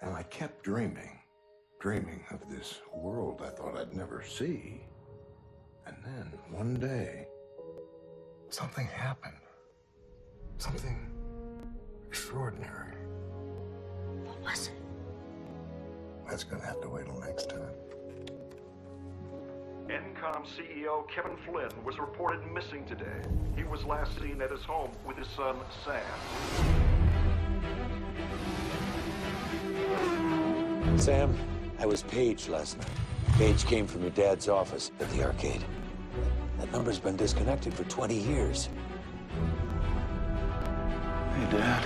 And I kept dreaming, dreaming of this world I thought I'd never see. And then one day, something happened. Something extraordinary. What was it? That's gonna have to wait till next time. ENCOM CEO E Kevin Flynn was reported missing today. He was last seen at his home with his son, Sam. Sam, I was paged last night. Page came from your dad's office at the arcade. That number's been disconnected for 20 years. Hey, Dad.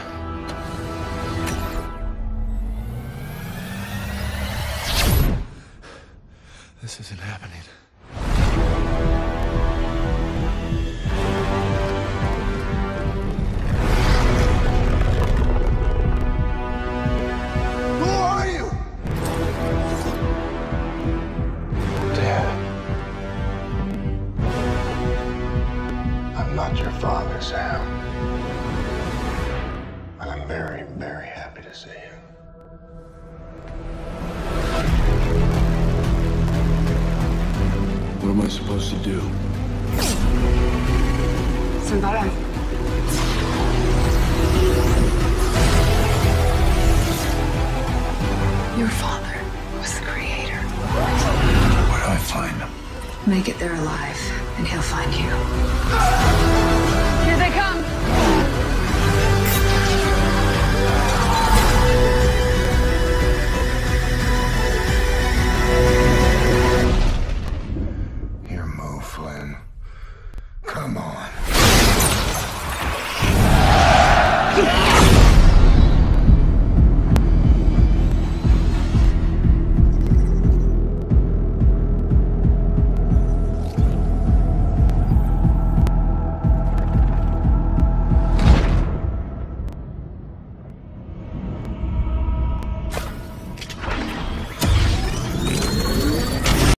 This isn't happening. Not your father, Sam. And I'm very, very happy to see you. What am I supposed to do? Sembarang. Your father was the creator. Where do I find him? Make it there alive, and he'll find you. Flynn. Come on.